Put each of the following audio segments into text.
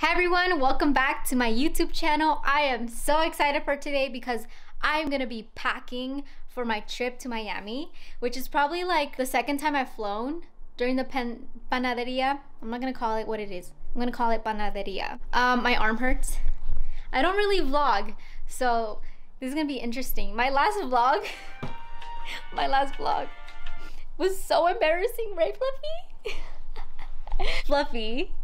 Hi everyone, welcome back to my YouTube channel. I am so excited for today because I'm gonna be packing for my trip to Miami, which is probably like the second time I've flown during the pan panaderia. I'm not gonna call it what it is. I'm gonna call it panaderia. Um, my arm hurts. I don't really vlog, so this is gonna be interesting. My last vlog, my last vlog was so embarrassing, right Fluffy? Fluffy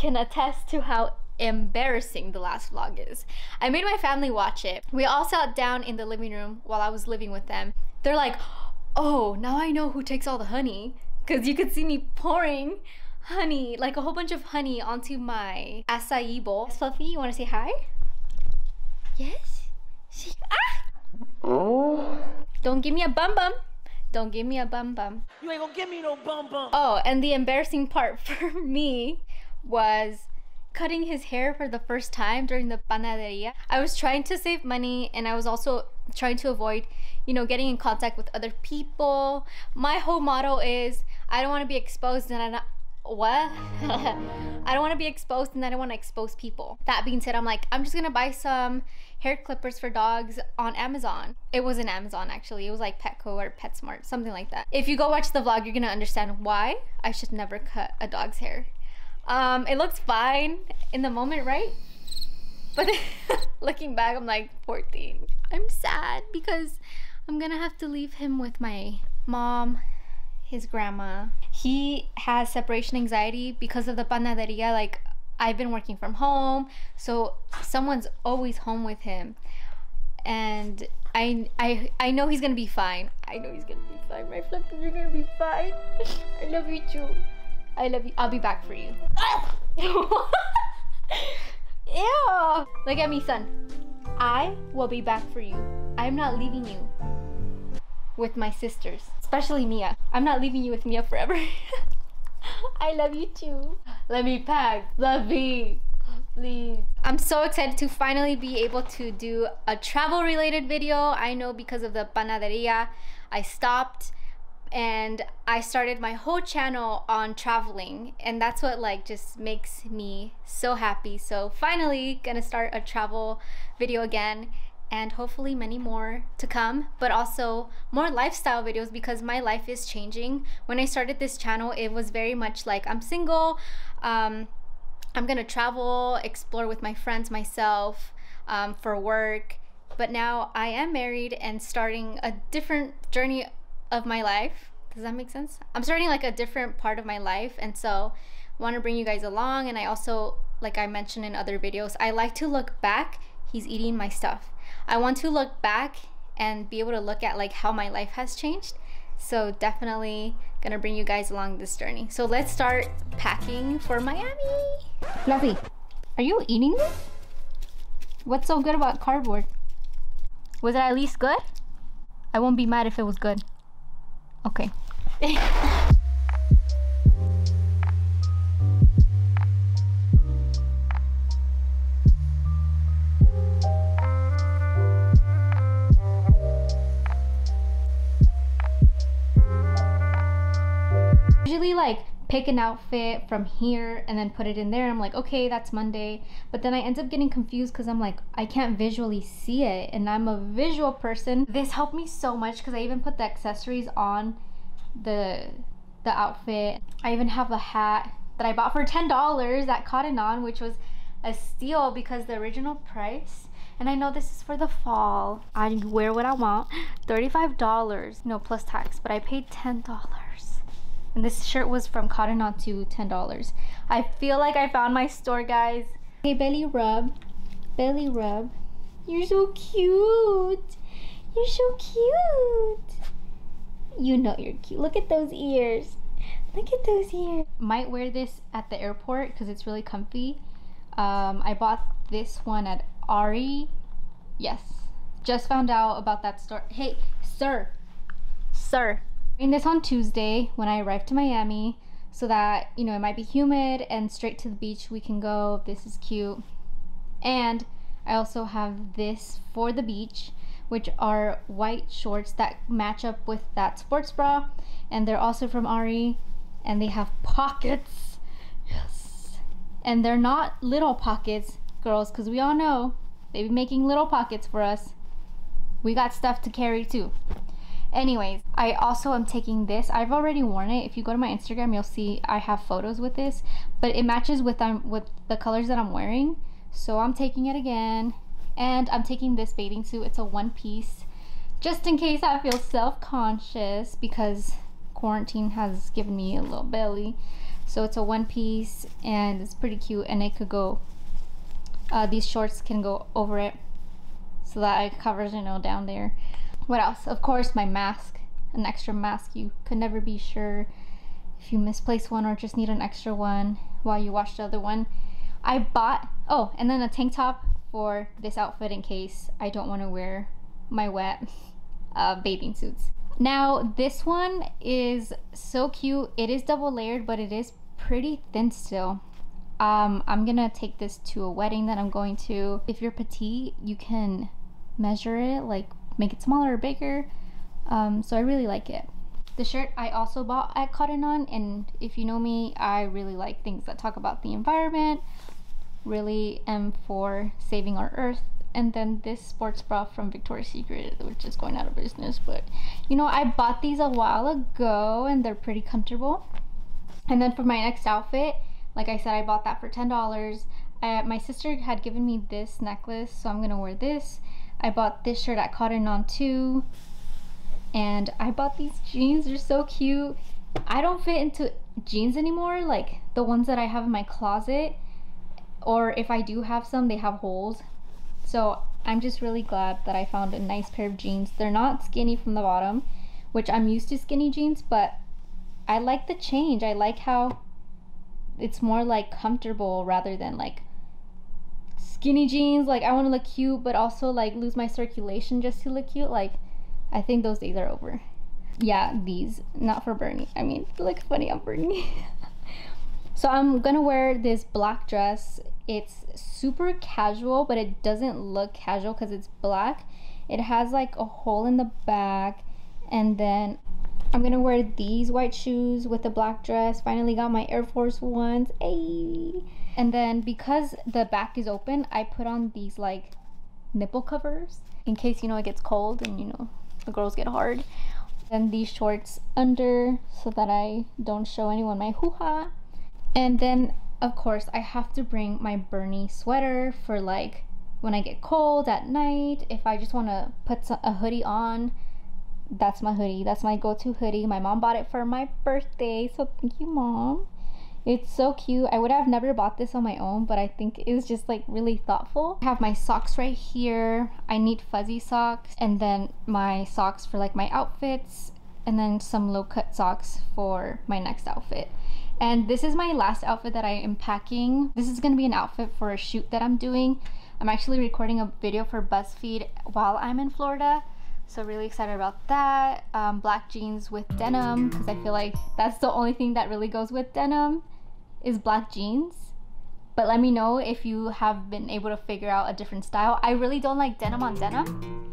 can attest to how embarrassing the last vlog is. I made my family watch it. We all sat down in the living room while I was living with them. They're like, oh, now I know who takes all the honey. Because you could see me pouring honey, like a whole bunch of honey onto my acai bowl. Fluffy, you want to say hi? Yes? She, ah! Oh. Don't give me a bum bum. Don't give me a bum bum. You ain't gonna give me no bum bum. Oh, and the embarrassing part for me was cutting his hair for the first time during the panaderia. I was trying to save money and I was also trying to avoid, you know, getting in contact with other people. My whole motto is I don't want to be exposed and I not what? I don't want to be exposed and I don't want to expose people. That being said, I'm like, I'm just gonna buy some hair clippers for dogs on Amazon. It was an Amazon actually. It was like Petco or PetSmart, something like that. If you go watch the vlog, you're gonna understand why I should never cut a dog's hair. Um, it looks fine in the moment, right? But looking back, I'm like, poor thing. I'm sad because I'm gonna have to leave him with my mom, his grandma. He has separation anxiety because of the panaderia. Like, I've been working from home, so someone's always home with him. And I, I, I know he's gonna be fine. I know he's gonna be fine. My fluffy, you're gonna be fine. I love you too. I love you. I'll be back for you. Ew. Look at me, son. I will be back for you. I'm not leaving you with my sisters, especially Mia. I'm not leaving you with Mia forever. I love you too. Let me pack. Love me. Please. I'm so excited to finally be able to do a travel related video. I know because of the panaderia, I stopped and I started my whole channel on traveling and that's what like just makes me so happy. So finally gonna start a travel video again and hopefully many more to come but also more lifestyle videos because my life is changing. When I started this channel it was very much like I'm single um, I'm gonna travel explore with my friends myself um, for work but now I am married and starting a different journey of my life. Does that make sense? I'm starting like a different part of my life and so want to bring you guys along and I also like I mentioned in other videos, I like to look back. He's eating my stuff. I want to look back and be able to look at like how my life has changed. So definitely gonna bring you guys along this journey. So let's start packing for Miami. Fluffy, are you eating this? What's so good about cardboard? Was it at least good? I won't be mad if it was good. Okay. Usually like pick an outfit from here and then put it in there. I'm like, okay, that's Monday. But then I end up getting confused because I'm like, I can't visually see it and I'm a visual person. This helped me so much because I even put the accessories on the the outfit. I even have a hat that I bought for $10 at Cotton On, which was a steal because the original price and I know this is for the fall. I wear what I want. $35, no plus tax, but I paid $10. And this shirt was from Cotton On to $10. I feel like I found my store, guys. Okay, belly rub. Belly rub. You're so cute. You're so cute. You know you're cute. Look at those ears. Look at those ears. Might wear this at the airport because it's really comfy. Um, I bought this one at Aerie. Yes. Just found out about that store. Hey, sir. Sir this on Tuesday when I arrive to Miami so that, you know, it might be humid and straight to the beach we can go. This is cute. And I also have this for the beach, which are white shorts that match up with that sports bra. And they're also from Aerie and they have pockets. Yes. And they're not little pockets, girls, because we all know they be making little pockets for us. We got stuff to carry too. Anyways, I also am taking this. I've already worn it. If you go to my Instagram, you'll see I have photos with this, but it matches with um, with the colors that I'm wearing. So I'm taking it again. And I'm taking this bathing suit. It's a one piece. Just in case I feel self-conscious because quarantine has given me a little belly. So it's a one piece and it's pretty cute and it could go, uh, these shorts can go over it so that it covers, you know, down there. What else? Of course, my mask, an extra mask. You could never be sure if you misplace one or just need an extra one while you wash the other one. I bought, oh, and then a tank top for this outfit in case I don't want to wear my wet uh, bathing suits. Now, this one is so cute. It is double layered, but it is pretty thin still. Um, I'm gonna take this to a wedding that I'm going to. If you're petite, you can measure it, like make it smaller or bigger. Um, so I really like it. The shirt I also bought at Cotton On, and if you know me, I really like things that talk about the environment, really am for saving our earth. And then this sports bra from Victoria's Secret, which is going out of business. But you know, I bought these a while ago and they're pretty comfortable. And then for my next outfit, like I said, I bought that for $10. Uh, my sister had given me this necklace, so I'm gonna wear this. I bought this shirt at Cotton On too. And I bought these jeans, they're so cute. I don't fit into jeans anymore, like the ones that I have in my closet or if I do have some, they have holes. So I'm just really glad that I found a nice pair of jeans. They're not skinny from the bottom, which I'm used to skinny jeans, but I like the change. I like how it's more like comfortable rather than like skinny jeans. Like I want to look cute, but also like lose my circulation just to look cute. Like I think those days are over. Yeah, these, not for Bernie. I mean, look funny on Bernie. So I'm gonna wear this black dress. It's super casual, but it doesn't look casual because it's black. It has like a hole in the back. And then I'm gonna wear these white shoes with the black dress. Finally got my Air Force Ones. Ayy. And then because the back is open, I put on these like nipple covers in case you know it gets cold and you know the girls get hard. Then these shorts under so that I don't show anyone my hoo-ha. And then, of course, I have to bring my Bernie sweater for like when I get cold at night. If I just want to put a hoodie on, that's my hoodie. That's my go to hoodie. My mom bought it for my birthday. So thank you, mom. It's so cute. I would have never bought this on my own, but I think it was just like really thoughtful. I have my socks right here. I need fuzzy socks and then my socks for like my outfits and then some low cut socks for my next outfit. And this is my last outfit that I am packing. This is gonna be an outfit for a shoot that I'm doing. I'm actually recording a video for BuzzFeed while I'm in Florida. So really excited about that. Um, black jeans with denim because I feel like that's the only thing that really goes with denim is black jeans. But let me know if you have been able to figure out a different style. I really don't like denim on denim.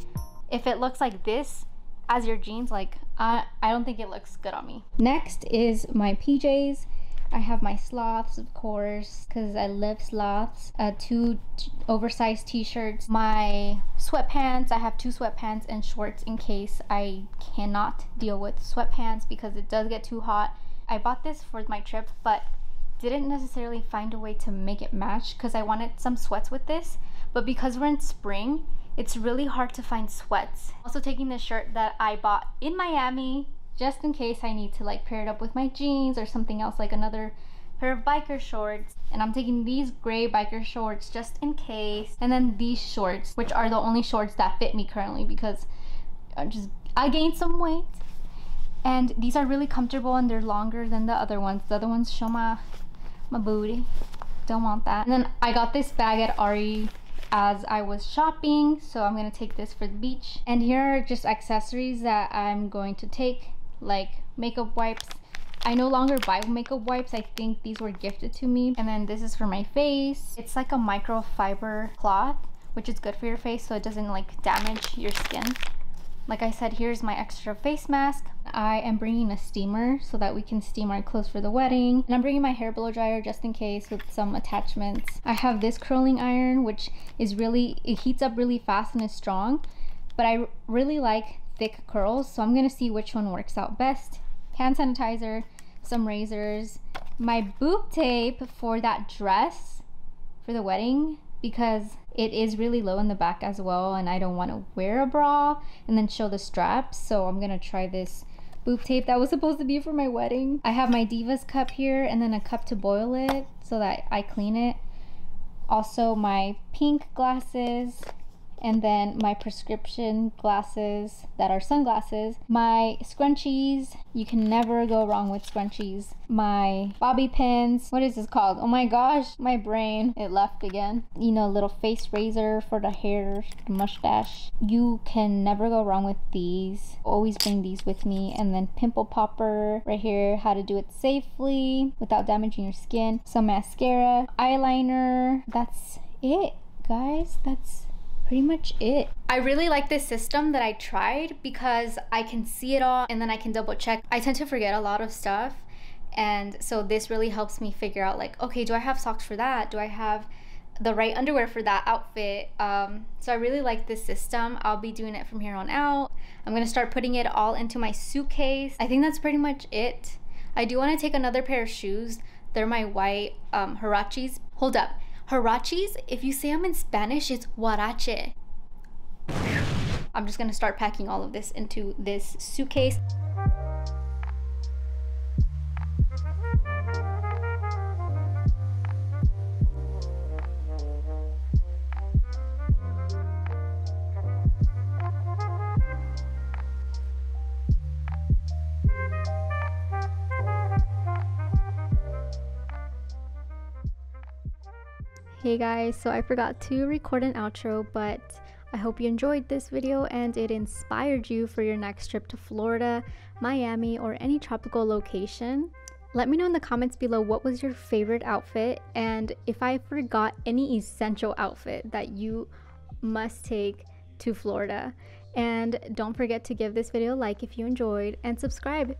If it looks like this as your jeans, like I, I don't think it looks good on me. Next is my PJs. I have my sloths, of course, because I love sloths. Uh, two oversized t-shirts. My sweatpants. I have two sweatpants and shorts in case I cannot deal with sweatpants because it does get too hot. I bought this for my trip, but didn't necessarily find a way to make it match because I wanted some sweats with this. But because we're in spring, it's really hard to find sweats. Also taking the shirt that I bought in Miami just in case I need to like pair it up with my jeans or something else like another pair of biker shorts. And I'm taking these gray biker shorts just in case. And then these shorts which are the only shorts that fit me currently because I just I gained some weight. And these are really comfortable and they're longer than the other ones. The other ones show my my booty. Don't want that. And then I got this bag at Aerie as I was shopping. So I'm gonna take this for the beach. And here are just accessories that I'm going to take like makeup wipes I no longer buy makeup wipes. I think these were gifted to me. And then this is for my face. It's like a microfiber cloth, which is good for your face so it doesn't like damage your skin. Like I said, here's my extra face mask. I am bringing a steamer so that we can steam our clothes for the wedding. And I'm bringing my hair blow dryer just in case with some attachments. I have this curling iron, which is really, it heats up really fast and is strong. But I really like thick curls, so I'm gonna see which one works out best. Hand sanitizer, some razors, my boob tape for that dress for the wedding because it is really low in the back as well and I don't want to wear a bra and then show the straps so I'm gonna try this boob tape that was supposed to be for my wedding. I have my Divas cup here and then a cup to boil it so that I clean it. Also my pink glasses and then my prescription glasses that are sunglasses, my scrunchies, you can never go wrong with scrunchies, my bobby pins, what is this called? Oh my gosh, my brain, it left again. You know, little face razor for the hair, the mustache. You can never go wrong with these. Always bring these with me. And then pimple popper right here, how to do it safely without damaging your skin. Some mascara, eyeliner, that's it guys. That's pretty much it. I really like this system that I tried because I can see it all and then I can double check. I tend to forget a lot of stuff. And so this really helps me figure out like, okay, do I have socks for that? Do I have the right underwear for that outfit? Um, so I really like this system. I'll be doing it from here on out. I'm gonna start putting it all into my suitcase. I think that's pretty much it. I do wanna take another pair of shoes. They're my white um. Hold up. Huaraches, if you say them in Spanish, it's huarache. I'm just gonna start packing all of this into this suitcase. Hey guys, so I forgot to record an outro, but I hope you enjoyed this video and it inspired you for your next trip to Florida, Miami, or any tropical location. Let me know in the comments below what was your favorite outfit and if I forgot any essential outfit that you must take to Florida. And don't forget to give this video a like if you enjoyed and subscribe.